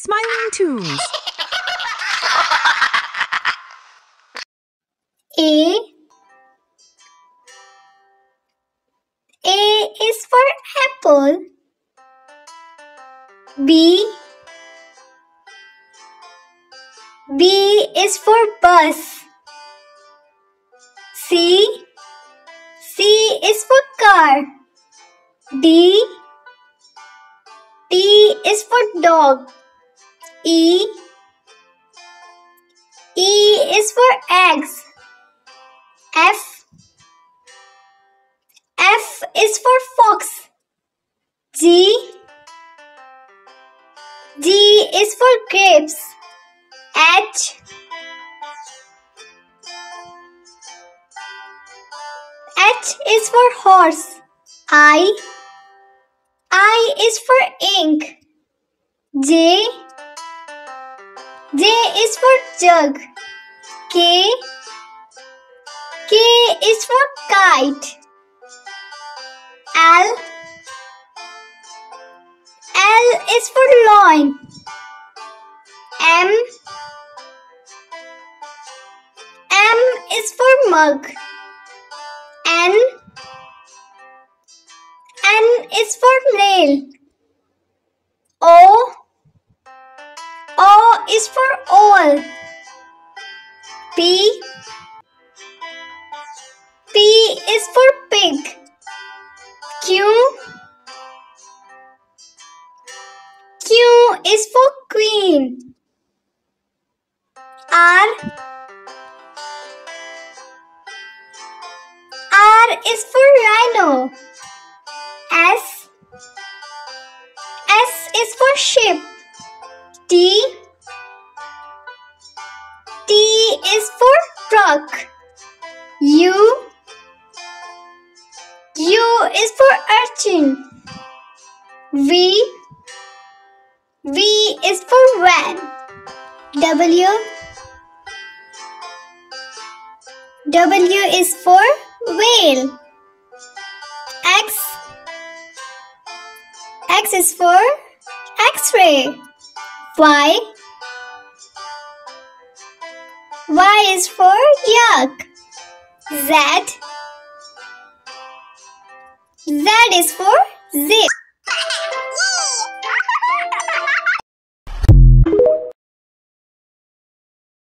Smiling Toons. A A is for apple. B B is for bus. C C is for car. D D is for dog. E E is for eggs. F F is for fox. G G is for grapes. H H is for horse. I I is for ink. J J is for jug. K K is for kite. L L is for loin. M M is for mug. N N is for nail. O O is for all. P P is for pig. Q Q is for queen. R R is for rhino. S S is for ship. T truck. U U is for urchin. V V is for van. W W is for whale. X X is for X-ray. Y Y is for yuck. Z Z is for zip.